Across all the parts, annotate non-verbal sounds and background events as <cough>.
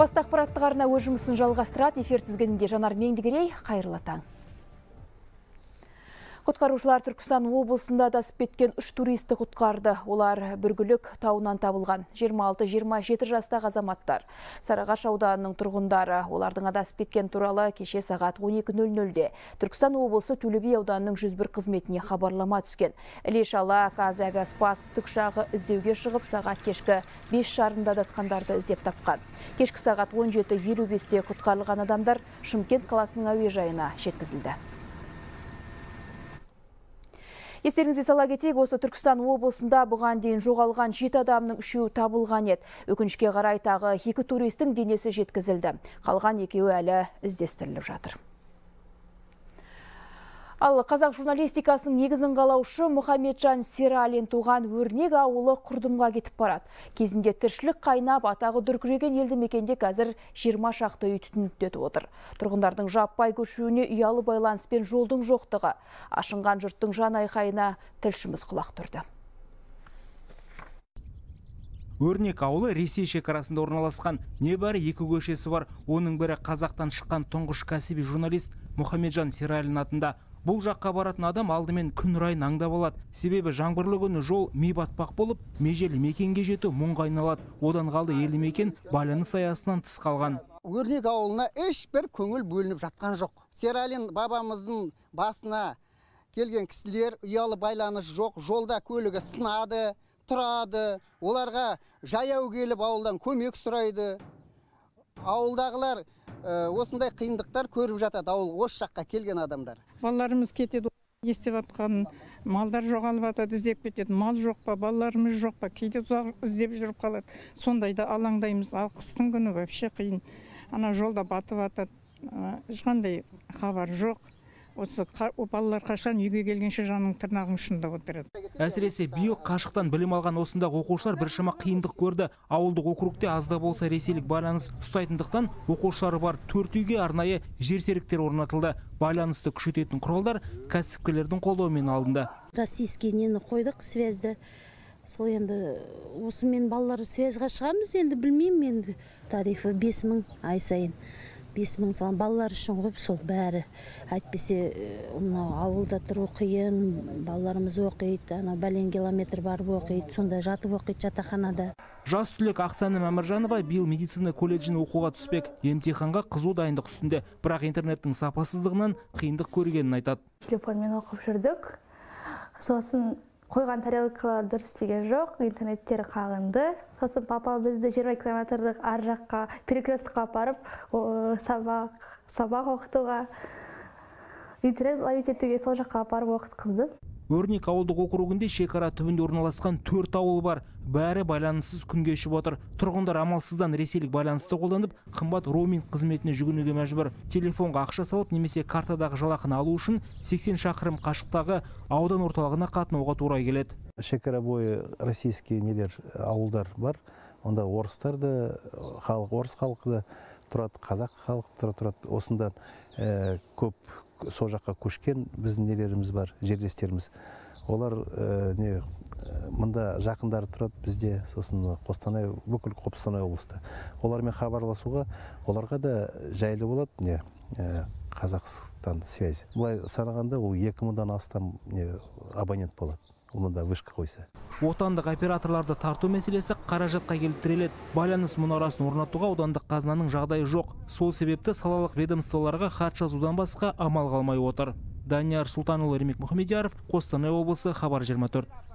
Басты ақпараттық арна өз жұмысын жалғастырады. Эфир тізгінінде Жанар Меңдігерей, қайырлы таң. Құтқарушылар Түркістан облысында адасып кеткен үш туристі құтқарды. Олар бүргілік тауынан табылған 26-27 жастағы азаматтар. Сарыағаш ауданының тұрғындары олардың адасып кеткен туралы кеше сағат 12.00-де Түркістан облысы Төле би ауданының 101 қызметіне хабарлама түскен. Іле шала қаз авиаспас тікшағы іздеуге шығып сағат кешкі 5 жарымда адасқандарды іздеп тапқан. Кешкі сағат 17.55-те құтқарылған адамдар Шымкент қаласының әуежайына жеткізілді. Естеріңізге сала кетейік, осы Түркістан облысында бұған дейін жоғалған жеті адамның үшеуі табылған еді. Өкінішке қарай тағы екі туристің денесі жеткізілді. Қалған екеуі әлі іздестіріліп жатыр. Ал қазақ журналистикасының негізін қалаушы Мұхамеджан Сералин туған өрнек ауылы құрдымға кетіп барады. Кезінде тіршілік қайнап, атағы дүркіреген елді мекенде қазір 20 шақты үй түтініп отыр. Тұрғындардың жаппай көшуіне ұялы байланыспен жолдың жоқтығы. Ашынған жұрттың жан айқайына тілшіміз құлақ тұрды өрнек ауылы ресей шекарасында орналасқан небәрі екі көшесі бар оның бірі қазақтан шыққан тұңғыш кәсіби журналист мұхамеджан сералин атында бұл жаққа баратын адам алдымен күн райын аңдап алады. Себебі жаңбырлы күні жол ми батпақ болып межелі мекенге жету мұңға айналады. Одан қалды елді мекен байланыс аясынан тыс қалған. Өрнек ауылына ешбір көңіл бөлініп жатқан жоқ. Сералин бабамыздың басына келген кісілер ұялы байланыс жоқ жолда көлігі сынады тұрады. Оларға жаяу келіп ауылдан көмек сұрайды. Ауылдағылар осындай қиындықтар көріп жатады ауыл осы жаққа келген адамдар. Балаларымыз кетеді естіп жатқан малдар жоғалып жатады іздеп кетеді. Мал жоқ па балаларымыз жоқ па кейде ұзақ іздеп жүріп қалады. Сондайда алаңдаймыз. Ал қыстың күні вообще қиын. Ана жолда батып жатады. Ешқандай хабар жоқ. Осы балалар қашан үйге келгенше жанның тырнағының ұшында отырады. Әсіресе биыл қашықтан білім алған осындағы оқушылар біршама қиындық көрді. Ауылдық округте аз да болса ресейлік байланыс ұстайтындықтан оқушылары бар төрт үйге арнайы жерсеріктер орнатылды. Байланысты күшейтетін құралдар кәсіпкерлердің қолдауымен алынды. Российский нені қойдық связьді. Сол енді осымен балалар связьға шығамыз енді білмеймін енді. Тарифі бес мың ай сайын. Бес мың салам балалар үшін ғой сол бәрі. Әйтпесе мынау ауылда тұру қиын балаларымыз оқиды анау бәлен километр барып оқиды сонда жатып оқиды жатақханада. Жас түлек ақсәнім әміржанова биыл медицина колледжіне оқуға түспек. Емтиханға қызу дайындық үстінде. Бірақ интернеттің сапасыздығынан қиындық көргенін айтады. Телефонмен оқып жүрдік. Сосын қойған тарелкалар дұрыс істеген жоқ интернеттері қалынды сосын папа бізді жиырма километрлік ар жаққа перекресткқа апарып сабақ сабақ оқытуға интернет ловить етуге сол жаққа апарып оқытқызды. Өрнек ауылдық округінде шекара түбінде орналасқан төрт ауыл бар. Бәрі байланыссыз күн кешіп отыр. Тұрғындар амалсыздан ресейлік байланысты қолданып қымбат роуминг қызметіне жүгінуге мәжбүр. Телефонға ақша салып немесе картадағы жалақыны алу үшін 80 шақырым қашықтағы аудан орталығына қатынауға тура келеді. Шекара бойы российский нелер ауылдар бар. Онда орыстар да халық орыс халқы да тұрады қазақ халқы тұрады. Осында көп сол жаққа көшкен біздің нелеріміз бар жерлестеріміз. Олар не мында жақындары тұрады бізде сосын қостанай бүкіл қостанай облыста олармен хабарласуға оларға да жайлы болады не қазақстан связь. Былай санағанда ол екі мыңдан астам не абонент болады. Онда вышка қойса отандық операторларды тарту мәселесі қаражатқа келіп тіреледі байланыс мұнарасын орнатуға аудандық қазынаның жағдайы жоқ. Сол себепті салалық ведомстволарға хат жазудан басқа амал қалмай отыр. Данияр сұлтанұлы ермек мұхамедияров қостанай облысы хабар 24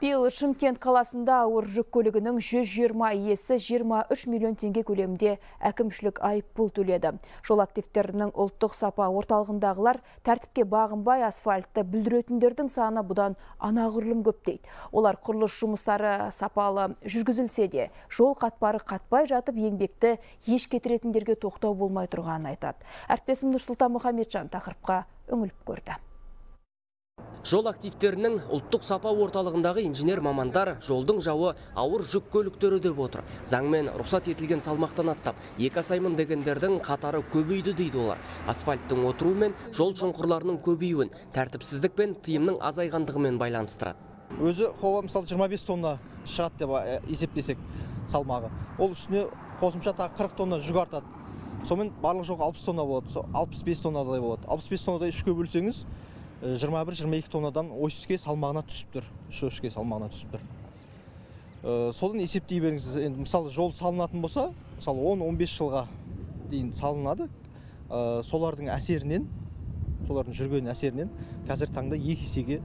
Биыл Шымкент қаласында ауыр жүк көлігінің 120 иесі 23 миллион теңге көлемінде әкімшілік айыппұл төледі. Жол активтерінің ұлттық сапа орталығындағылар тәртіпке бағынбай асфальтты бүлдіретіндердің саны бұдан анағұрлым көп дейді. Олар құрылыс жұмыстары сапалы жүргізілсе де, жол қатпары қатпай жатып еңбекті еш кетіретіндерге тоқтау болмай тұрғанын айтады. Әріптесім Нұрсұлтан Мұхамеджан тақырыпқа үңіліп көрді жол активтерінің ұлттық сапа орталығындағы инженер мамандар жолдың жауы ауыр жүк көліктері деп отыр. Заңмен рұқсат етілген салмақтан аттап екі асаймын дегендердің қатары көбейді дейді олар. Асфальттың отыруы мен жол шұңқырларының көбеюін тәртіпсіздік пен тыйымның азайғандығымен байланыстырады. Өзі қоға мысалы 25 тонна шығады деп есептесек салмағы. Ол үстіне қосымша тағы қырық тонна жүк артады. Сонымен барлық жоғы алпыс тонна болады сол алпыс бес тоннадай болады. Алпыс бес тоннадай үшке бөлсеңіз жиырма бір жиырма екі тоннадан оське салмағына түсіп тұр. Оське салмағына түсіп тұр. Содан есептей беріңіз енді мысалы жол салынатын болса мысалы он он бес жылға дейін салынады. Солардың әсерінен солардың жүрген әсерінен қазіргі таңда екі есеге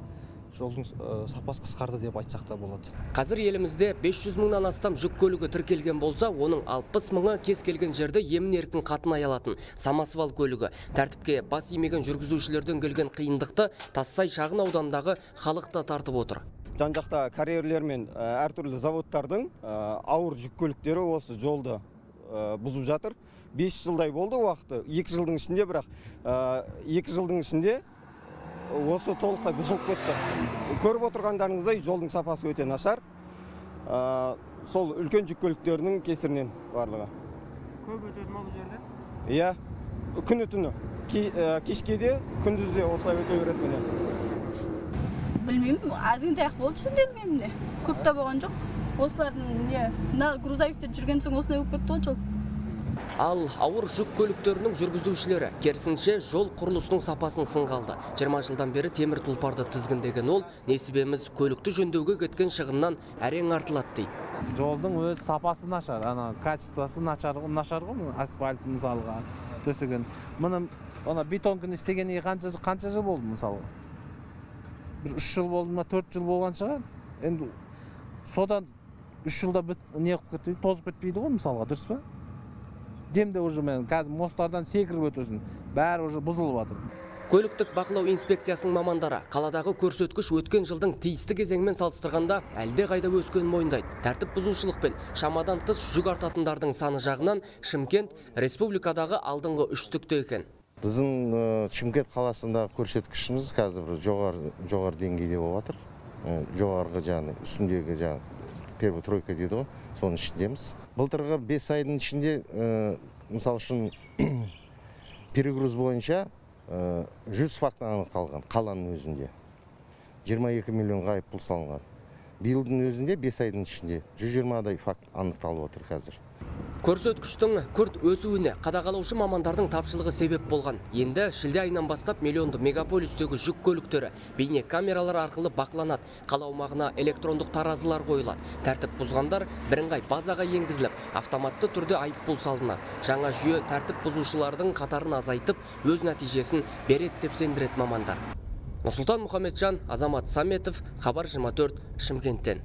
жолдың сапасы қысқарды деп айтсақ та болады. Қазір елімізде 500 мыңнан астам жүк көлігі тіркелген болса оның 60 мыңы кез келген жерде емін еркін қатынай алатын самосвал көлігі. Тәртіпке бас имеген жүргізушілерден келген қиындықты тассай шағын аудандағы халық та тартып отыр. Жан жақта карьерлер мен әртүрлі заводтардың ауыр жүк көліктері осы жолды бұзып жатыр. Бес жылдай болды уақыты екі жылдың ішінде бірақ екі жылдың ішінде осы толықтай бұзылып кетті. Көріп отырғандарыңыздай жолдың сапасы өте нашар. Сол үлкен жүк көліктерінің кесірінен барлығы. Көп өтеді ма бұл жерде? Иә. Күні түні. Кешке де күндіз де осылай өте береді міне. Білмеймін. Азғантай ақ болды жөнделмей міне көп та болған жоқ. Осылардың не мына грузовиктер жүрген соң осындай болып кетті ғой жол. Ал ауыр жүк көліктерінің жүргізушілері керісінше жол құрылысының сапасын сынға алды. 20 жылдан бері темір тұлпарды тізгіндеген ол несібеміз көлікті жөндеуге кеткен шығыннан әрең артылады дейді. Жолдың өз сапасы нашар ана качествосы нашар нашар ғой асфальт мысалға төсеген. Мұны ана бетонканы істегеніне қанша қанша жыл болды мысалы? Бір үш жыл болды ма төрт жыл болған шығар. Енді содан үш жылда не қылып тозып кетпейді ғой мысалға дұрыс па? Демде уже мен. Қазір мосттардан секіріп өтесің. Бәрі уже бұзылып жатыр. Көліктік бақылау инспекциясының мамандары қаладағы көрсеткіш өткен жылдың тиісті кезеңімен салыстырғанда әлде қайда өскенін мойындайды. Тәртіп бұзушылық пен шамадан тыс жүк артатындардың саны жағынан шымкент республикадағы алдыңғы үштікте екен. Біздің шымкент қаласындағы көрсеткішіміз қазір жоғары жоғары деңгейде болып жатыр. Жоғарғы жаңағы үстіндегі жаңағы первый тройка дейді ғой. Соның ішіндеміз. Былтырғы бес айдың ішінде мысалы үшін <clears throat> перегруз бойынша жүз факт анықталған қаланың өзінде. 22 миллионға айыппұл салынған. Биылдың өзінде бес айдың ішінде 120-дай факт анықталып отыр қазір. Көрсеткіштің күрт өсуіне қадағалаушы мамандардың тапшылығы себеп болған. Енді шілде айынан бастап миллионды мегаполистегі жүк көліктері бейне камералар арқылы бақыланады. Қала аумағына электрондық таразылар қойылады. Тәртіп бұзғандар бірыңғай базаға енгізіліп автоматты түрде айыппұл салынады. Жаңа жүйе тәртіп бұзушылардың қатарын азайтып өз нәтижесін береді деп сендіреді мамандар. Нұрсұлтан мұхамеджан азамат саметов хабар 24 шымкенттен.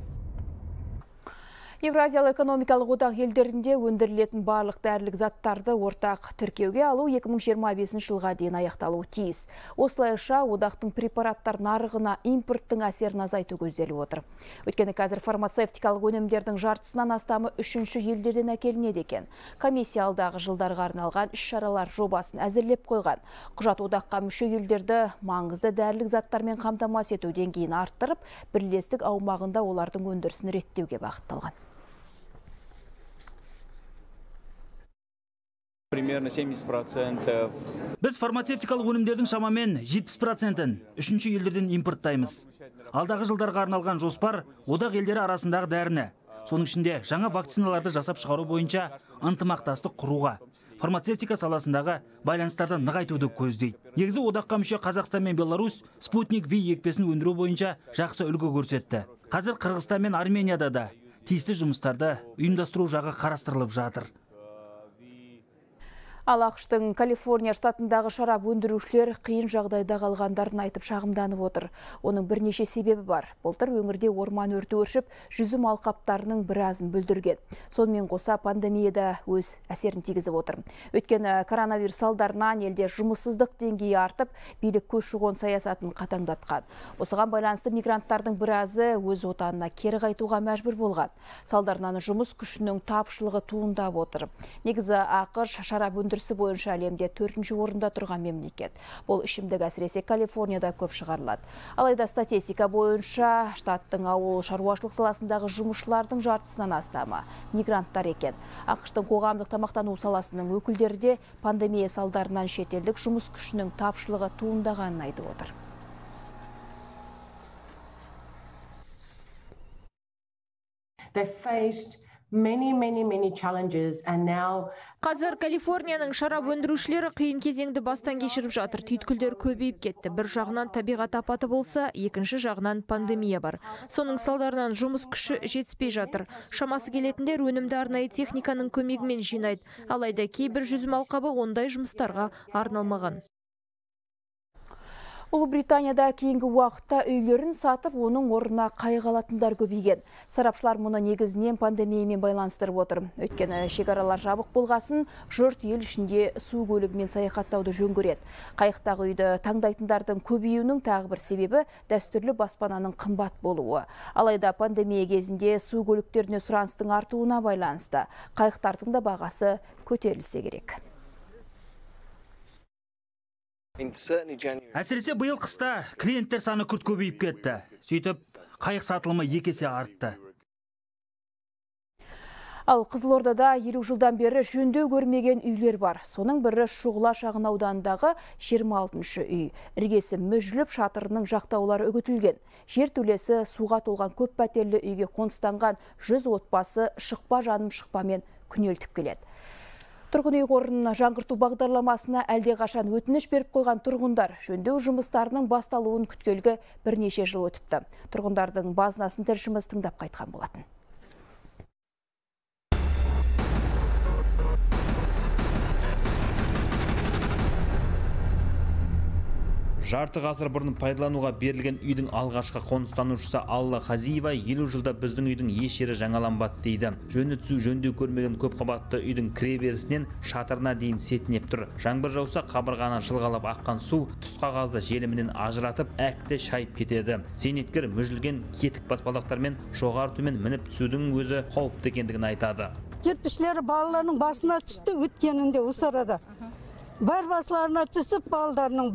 Евразиялы экономикалық одақ елдерінде өндірілетін барлық дәрілік заттарды ортақ тіркеуге алу 2025 жылға дейін аяқталуы тиіс. Осылайша одақтың препараттар нарығына импорттың әсерін азайту көзделіп отыр. Өйткені қазір фармацевтикалық өнімдердің жартысынан астамы үшінші елдерден әкелінеді екен. Комиссия алдағы жылдарға арналған іс шаралар жобасын әзірлеп қойған. Құжат одаққа мүше елдерді маңызды дәрілік заттармен қамтамасыз ету деңгейін арттырып, бірлестік аумағында олардың өндірісін реттеуге бағытталған. Примерно 70%. Біз фармацевтикалық өнімдердің шамамен 70%-ін үшінші елдерден импорттаймыз. Алдағы жылдарға арналған жоспар одақ елдері арасындағы дәріні, соның ішінде жаңа вакциналарды жасап шығару бойынша ынтымақтастық құруға, фармацевтика саласындағы байланыстарды нығайтуды көздейді. Негізі одаққа мүше Қазақстан мен Беларусь Спутник V екпесін өндіру бойынша жақсы үлгі көрсетті. Қазір Қырғызстан мен Арменияда да тиісті жұмыстарды ұйымдастыру жағы қарастырылып жатыр. Ал ақштың Калифорния штатындағы шарап өндірушілер қиын жағдайда қалғандарын айтып шағымданып отыр. Оның бірнеше себебі бар. Былтыр өңірде орман өрті өршіп, жүзім алқаптарының біразын бүлдірген. Сонымен қоса пандемияда өз әсерін тигізіп отыр. Өйткені коронавирус салдарынан елде жұмыссыздық деңгейі артып, билік көші-қон саясатын қатаңдатқан. Осыған байланысты мигранттардың біразы өз отанына кері қайтуға мәжбүр болған. Салдарынан жұмыс күшінің тапшылығы туындап отыр. Негізі ақш шарап өндірісі бойынша әлемде төртінші орында тұрған мемлекет. Бұл ішімдік әсіресе Калифорнияда көп шығарылады. Алайда статистика бойынша штаттың ауыл шаруашылық саласындағы жұмысшылардың жартысынан астамы мигранттар екен. ақштың қоғамдық тамақтану саласының өкілдері де пандемия салдарынан шетелдік жұмыс күшінің тапшылығы туындағанын айтып отыр. They faced many, many, many challenges, and now Қазір Калифорнияның шарап өндірушілері қиын кезеңді бастан кешіріп жатыр. Түйткілдер көбейіп кетті. Бір жағынан табиғат апаты болса, екінші жағынан пандемия бар. Соның салдарынан жұмыс күші жетіспей жатыр. Шамасы келетіндер өнімді арнайы техниканың көмегімен жинайды. Алайда кейбір жүзім алқабы ондай жұмыстарға арналмаған. Ұлыбританияда кейінгі уақытта үйлерін сатып, оның орнына қайғы алатындар көбейген. Сарапшылар мұны негізінен пандемиямен байланыстырып отыр. Өйткені шекаралар жабық болғасын, жұрт ел ішінде су көлігімен саяхаттауды жөн көреді. Қайықтағы үйді таңдайтындардың көбеюінің тағы бір себебі дәстүрлі баспананың қымбат болуы. Алайда пандемия кезінде су көліктеріне сұраныстың артуына байланысты. Қайықтардың да бағасы көтерілсе керек. Әсіресе биыл қыста клиенттер саны күрт көбейіп кетті сөйтіп қайық сатылымы екі есе артты Ал Қызылордада 50 жылдан бері жөндеу көрмеген үйлер бар. Соның бірі Шұғыла шағын ауданындағы 26 үй. Іргесі мүжіліп шатырының жақтаулары үгітілген. Жер төлесі суға толған көп пәтерлі үйге қоныстанған 100 отбасы шықпа жаным шықпамен күнелтіп келеді. Тұрғын үй қорын жаңғырту бағдарламасына әлде қашан өтініш беріп қойған тұрғындар жөндеу жұмыстарының басталуын күткелгі бірнеше жыл өтіпті. Тұрғындардың базынасын тілшіміз тыңдап қайтқан болатын. Жарты ғасыр бұрын пайдалануға берілген үйдің алғашқы қоныстанушысы алла хазиева елу жылда біздің үйдің еш жері жаңаланбады дейді. Жөні түсу жөндеу көрмеген көпқабатты үйдің кіреберісінен шатырына дейін сетінеп тұр. Жаңбыр жауса қабырғаны жылғалап аққан су түс қағазды желімінен ажыратып әкті шайып кетеді. Зейнеткер мүжілген кетік баспалдақтармен жоғары төмен мініп түсудің өзі қауіпті екендігін айтады. Кирпичлері балаларның басына түсті өткенінде осы арада. Бар басыларына түсіп балдарының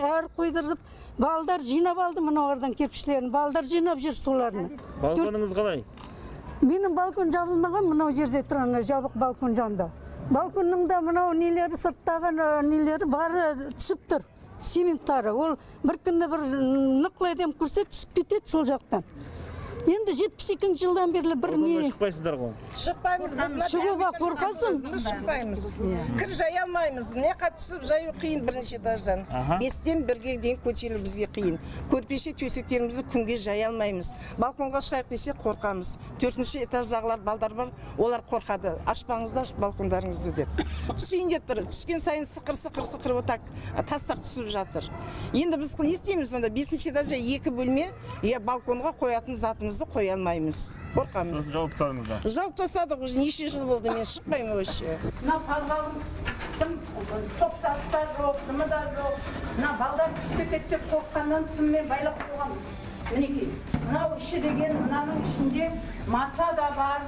әр қойдырып балдар жинап алды мыналардан кирпичтерін балдар жинап жүр суларны балконыңыз қалай? Менің балкон жабылмаған мынау жерде тұр ана жабық балкон жанында. Балконның да мынау нелері сырттағы нелері бары түсіп тұр. Цементтары ол бір күні бір нықлай дем көрсе түсіп кетеді сол жақтан. Енді жетпіс екінші жылдан бері бір не? шықпайсыздар ғой. Шықпаймыз біз шығуға қорқасың. Шықпаймыз. кір жая алмаймыз. Мына жаққа түсіп жаю қиын бірінші этаждан. Бестен бірге дейін көтерілу бізге қиын. Көрпеше төсектерімізді күнге жая алмаймыз. Балконға шығайық десек қорқамыз. Төртінші этаждағылар балдар бар олар қорқады. Ашпаңыздаршы балкондарыңызды деп. Түсейін деп тұр. Түскен сайын сықыр сықыр сықыр вот так тастар түсіп жатыр. Енді біз не істейміз сонда бесінші этажда екі бөлме иә балконға қоятын затымыз қоя алмаймыз. Қорқамыз. Жауып тастадыңыздар жауып тастадық уже неше жыл болды мен шықпаймын вообще. Мына подвалым тым топсасы да жоқ нымы да жоқ. Мына балдар түсіп кетеді деп қорыққаннан сыммен байлап қойған мінекей мынау іші деген мынаның ішінде маса да бар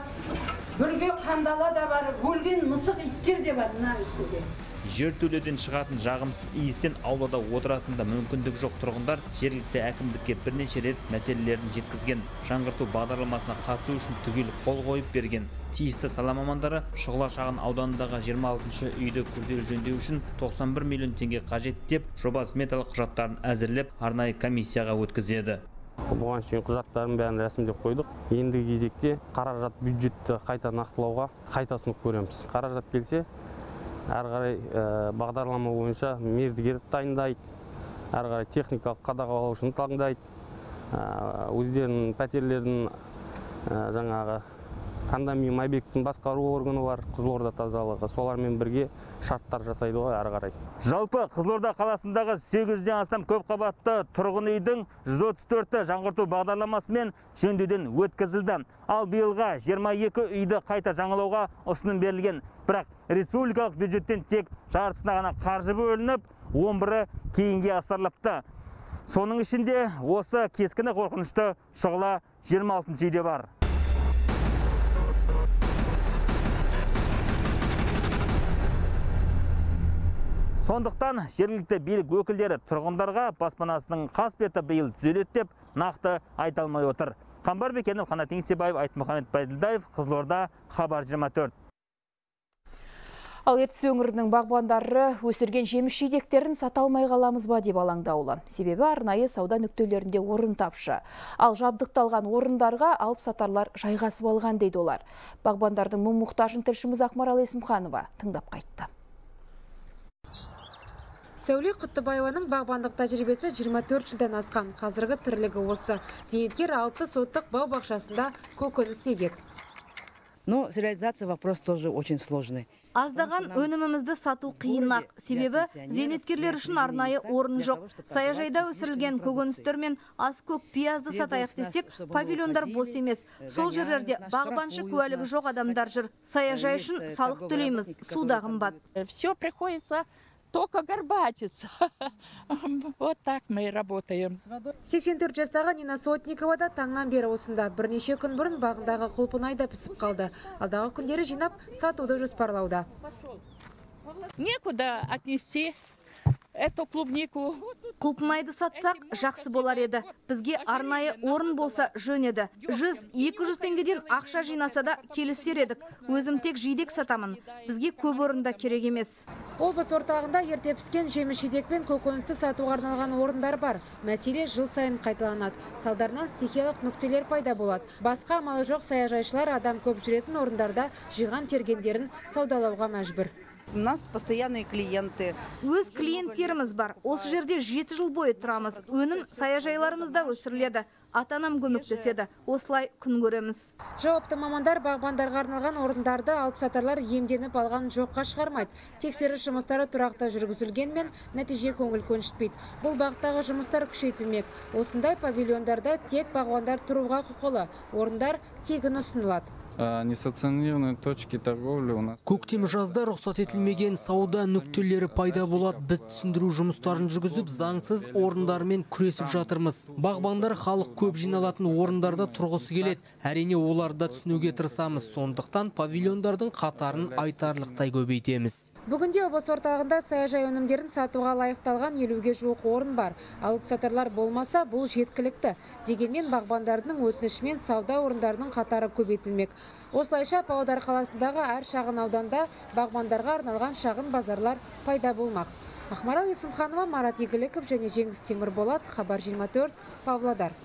бүрге қандала да бар өлген мысық иттер де бар мынаның ішінде. Жертөледен шығатын жағымсыз иістен аулада отыратын да мүмкіндік жоқ. Тұрғындар жергілікті әкімдікке бірнеше рет мәселелерін жеткізген. Жаңғырту бағдарламасына қатысу үшін түгел қол қойып берген. Тиісті сала мамандары шұғыла шағын ауданындағы 26 үйді күрделі жөндеу үшін 91 миллион теңге қажет деп жоба сметалық құжаттарын әзірлеп арнайы комиссияға өткізеді. Бұған шейін құжаттарын бәрін рәсімдеп қойдық. Ендігі кезекте қаражат бюджетті қайта нақтылауға қайта ұсынып көреміз. Қаражат келсе әрі қарай бағдарлама бойынша мердігер дайындайды әрі қарай техникалық қадағалаушыны таңдайды. Өздерінің пәтерлерін жаңағы кондоминиум объектісін басқару органы бар қызылорда тазалығы. Солармен бірге шарттар жасайды ғой әрі қарай. Жалпы қызылорда қаласындағы 800-ден астам көпқабатты тұрғын үйдің 134-ті жаңғырту бағдарламасымен жөндеуден өткізілді. Ал биылға 22 үйді қайта жаңалауға ұсыным берілген. Бірақ республикалық бюджеттен тек жартысына ғана қаржы бөлініп 11-і кейінге асырылыпты. Соның ішінде осы кескіні қорқынышты шұғыла 26 үйде бар. Сондықтан жергілікті билік өкілдері тұрғындарға баспанасының қасбеті биыл түзеледі деп нақты айта алмай отыр қамбар бекенов қанат еңсебаев айтмұхамед байділдаев қызылорда хабар 24 Ал ертіс өңірінің бағбандары өсірген жеміс жидектерін сата алмай қаламыз ба деп алаңдаулы. Себебі арнайы сауда нүктелерінде орын тапшы. Ал жабдықталған орындарға алып сатарлар жайғасып алған дейді олар. Бағбандардың мұң мұқтажын тілшіміз Ақмарал Есімханова тыңдап қайтты. Сәуле Құттыбаеваның бағбандық тәжірибесі 24 жылдан асқан. Қазіргі тірлігі осы. Зейнеткер алты соттық бау бақшасында көкөніс егеді. Но с реализацией вопрос тоже очень сложный. Аздаған өнімімізді сату қиынақ. Себебі зейнеткерлер үшін арнайы орын жоқ. Саяжайда өсірілген көкөністер мен ас көк пиязды сатайық десек, павильондар бос емес. Сол жерлерде бағбаншы куәлігі жоқ адамдар жүр. Саяжай үшін салық төлейміз, суда қымбат. Все приходится только горбатиться. <laughs> Вот так мы и работаем. 84 жастағы Нина Сотникова да таңнан бері осында. Бірнеше күн бұрын бағындағы құлпын айда пісіп қалды. Алдағы күндері жинап сатуды жоспарлауда. Некуда отнести эту клубнику. Құлпынайды сатсақ, жақсы болар еді. Бізге арнайы орын болса жөн еді. 100-200 теңгеден ақша жинаса да келісер едік. Өзім тек жидек сатамын. Бізге көп орында керек емес. Облыс орталығында ерте піскен жеміс жидек пен көкөністі сатуға арналған орындар бар. Мәселе жыл сайын қайталанады. Салдарынан стихиялық нүктелер пайда болады. Басқа амалы жоқ саяжайшылар адам көп жүретін орындарда жиған тергендерін саудалауға мәжбүр. У нас постоянные клиенты. Өз клиенттеріміз бар. Осы жерде 7 жыл бойы тұрамыз. Өнім саяжайларымызда өсіріледі. Атанам көмектеседі. Осылай күн көреміз. Жауапты мамандар бағбандарға арналған орындарды алып сатарлар емденіп алған жоққа шығармайды. Тексеріс жұмыстары тұрақты жүргізілгенмен нәтиже көңіл көншітпейді. Бұл бағыттағы жұмыстар күшейтілмек. Осындай павильондарда тек бағбандар тұруға құқылы. Орындар тегін ұсынылады. Несанкционированные точки торговли у нас. Көктем жазда рұқсат етілмеген сауда нүктелері пайда болады. Біз түсіндіру жұмыстарын жүргізіп, заңсыз орындармен күресіп жатырмыз. Бағбандар халық көп жиналатын орындарда тұрғысы келеді. Әрине оларды да түсінуге тырысамыз. Сондықтан павильондардың қатарын айтарлықтай көбейтеміз. Бүгінде облыс орталығында саяжай өнімдерін сатуға лайықталған елуге жуық орын бар. Алып сатарлар болмаса, бұл жеткілікті. Дегенмен бағбандардың өтінішімен сауда орындарының қатары көбейтілмек. Осылайша Павлодар қаласындағы әр шағын ауданда бағбандарға арналған шағын базарлар пайда болмақ. Ақмарал Есімханова, Марат Игіліков және Жеңіс Темірболат, Хабар 24, Павлодар.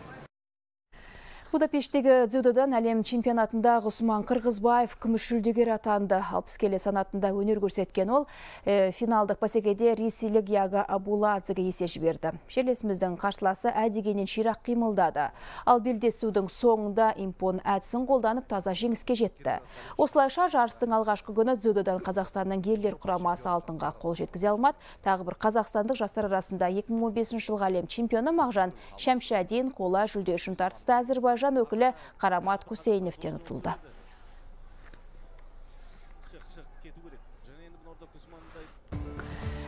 Будапештегі дзюдодан әлем чемпионатында Ғұсман Қырғызбаев күміс жүлдегер атанды. 60 келі санатында өнер көрсеткен ол финалдық бәсекеде ресейлік Яга Абуладзеге есе жіберді. Жерлесіміздің қарсыласы әдегенен ширақ қимылдады. Ал белдесудің соңында импон әдісін қолданып таза жеңіске жетті. Осылайша жарыстың алғашқы күні дзюдодан Қазақстанның ерлер құрамасы алтынға қол жеткізе алмады. Тағы бір қазақстандық жастар арасында 2015 жылғы әлем чемпионы Мағжан Шәмшәдин қола жүлде үшін тартысты Әзірбайжан өкілі Қарамат Кусейновтен ұтылды.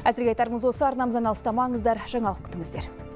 Әзірге айтарымыз осы арнамыздан алыстамаңыздар, жаңалық күтіңіздер.